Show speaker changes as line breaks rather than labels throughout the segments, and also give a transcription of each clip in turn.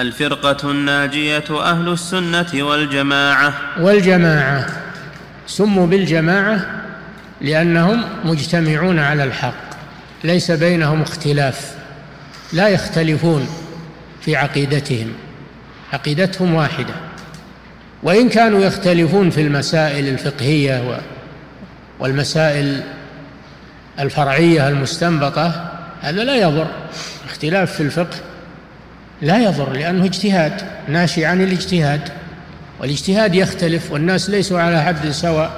الفرقة الناجية أهل السنة والجماعة.
والجماعة. سموا بالجماعة لأنهم مجتمعون على الحق. ليس بينهم اختلاف. لا يختلفون في عقيدتهم. عقيدتهم واحدة. وإن كانوا يختلفون في المسائل الفقهية والمسائل الفرعية المستنبطة هذا لا يضر. اختلاف في الفقه لا يضر لأنه اجتهاد ناشئ عن الاجتهاد. والاجتهاد يختلف والناس ليسوا على حد سواء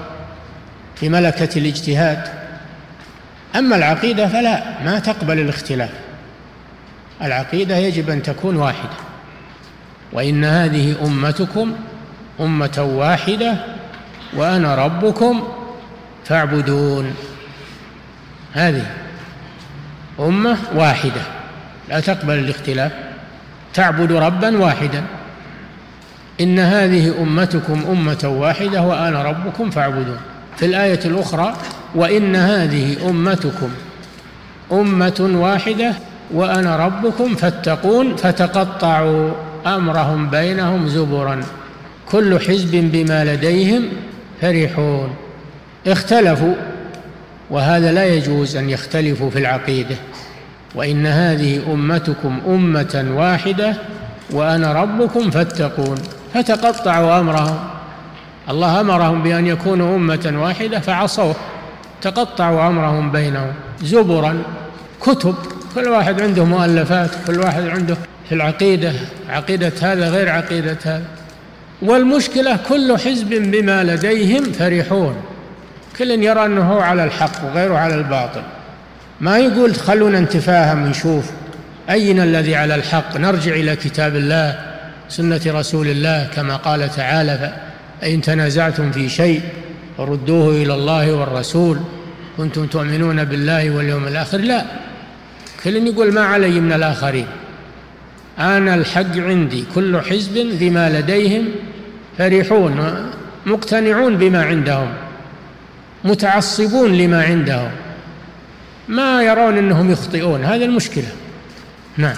في ملكة الاجتهاد. أما العقيدة فلا ما تقبل الاختلاف. العقيدة يجب أن تكون واحدة. وإن هذه أمتكم أمة واحدة وأنا ربكم فاعبدون. هذه أمة واحدة لا تقبل الاختلاف. تعبد ربا واحدا. إن هذه أمتكم أمة واحدة وأنا ربكم فاعبدون. في الآية الأخرى وإن هذه أمتكم أمة واحدة وأنا ربكم فاتقون فتقطعوا أمرهم بينهم زبرا. كل حزب بما لديهم فرحون. اختلفوا وهذا لا يجوز أن يختلفوا في العقيدة. وإن هذه أمتكم أمة واحدة وأنا ربكم فاتقون فتقطعوا أمرهم. الله أمرهم بأن يكونوا أمة واحدة فعصوه. تقطعوا أمرهم بينهم زبرا كتب. كل واحد عنده مؤلفات كل واحد عنده في العقيدة عقيدة هذا غير عقيدة هذا. والمشكلة كل حزب بما لديهم فرحون. كل يرى أنه على الحق وغيره على الباطل. ما يقول خلونا نتفاهم ونشوف أين الذي على الحق؟ نرجع إلى كتاب الله سنة رسول الله كما قال تعالى فإن تنازعتم في شيء فردوه إلى الله والرسول. كنتم تؤمنون بالله واليوم الآخر؟ لا. كل يقول ما علي من الآخرين. أنا الحق عندي كل حزب بما لديهم فرحون مقتنعون بما عندهم متعصبون لما عندهم. ما يرون انهم يخطئون. هذا المشكلة. نعم.